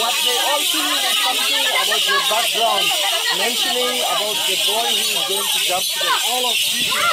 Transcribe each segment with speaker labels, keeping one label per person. Speaker 1: what they all think is something about your background, mentioning about the boy who is going to jump to the all of these people.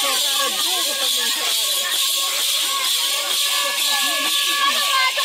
Speaker 1: Cara, duro também, cara.